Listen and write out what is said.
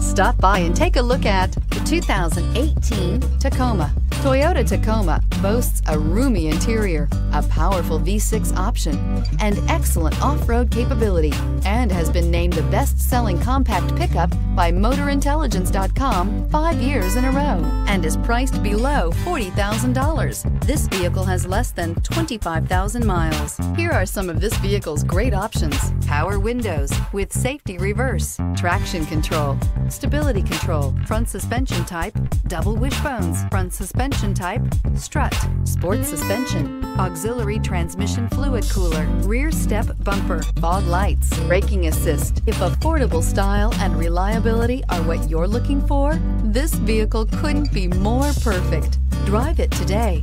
Stop by and take a look at the 2018 Tacoma. Toyota Tacoma boasts a roomy interior, a powerful V6 option, and excellent off-road capability, and has been named the best-selling compact pickup by MotorIntelligence.com five years in a row, and is priced below $40,000. This vehicle has less than 25,000 miles. Here are some of this vehicle's great options. Power windows with safety reverse, traction control, stability control, front suspension type, double wishbones, front suspension type, strut, sports suspension, auxiliary transmission fluid cooler, rear step bumper, fog lights, braking assist. If affordable style and reliability are what you're looking for, this vehicle couldn't be more perfect. Drive it today.